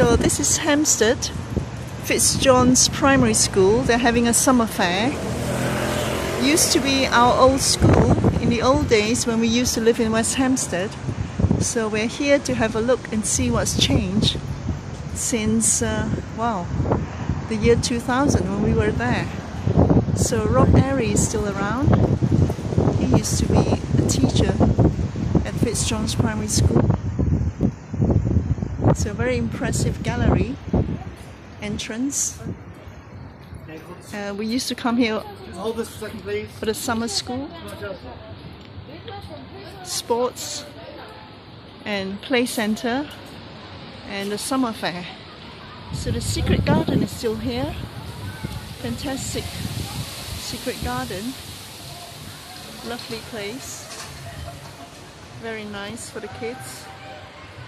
So this is Hampstead, Fitzjohn's Primary School. They're having a summer fair. Used to be our old school in the old days when we used to live in West Hampstead. So we're here to have a look and see what's changed since, uh, wow, the year 2000 when we were there. So Rob Eary is still around. He used to be a teacher at Fitzjohn's Primary School. It's a very impressive gallery entrance. Uh, we used to come here for the summer school, sports and play center and the summer fair. So the secret garden is still here. Fantastic secret garden. Lovely place. Very nice for the kids.